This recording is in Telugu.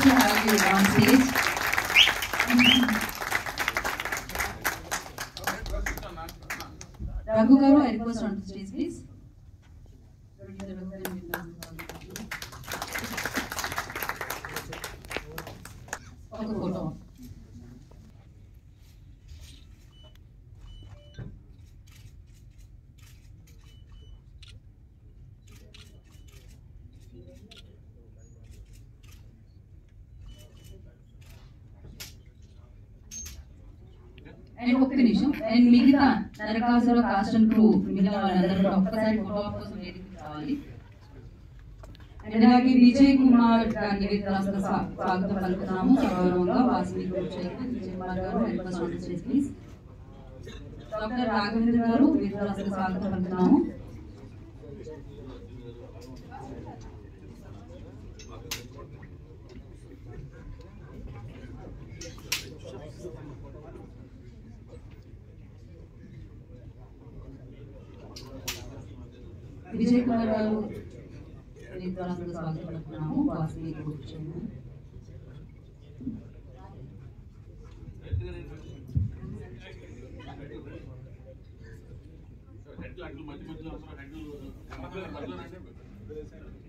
good to have you on stage. Raghu Garu, I request on stage, please. Take photo. And ఒక్క నిమిషం. అండ్ మిగతా నరకాసుర కాస్ట్ అండ్ క్రూ మిగతా వాళ్ళందరూ కూడా ఒక్కసారి ఫోటో కోసం వేదికకి రావాలి. అండ్ అలాగే విజయ్ కుమార్ గారిని విద్యాసంస్థ స్వాగతం పలుకుతాము. గౌరవంగా వాసిని group chairman Vijay Kumar garu help please doctor Raghavendra గారు విద్యాసంస్థ స్వాగతం పలుకుతాము. विजय कुमार मेरे द्वारा उनका स्वागत करना रहा हूँ पास में एक बच्चे हैं ಹೆಡ್ಲ್ ಮಧ್ಯ ಮಧ್ಯ ಹೆಡ್ಲ್ ಮಧ್ಯ ಮಧ್ಯ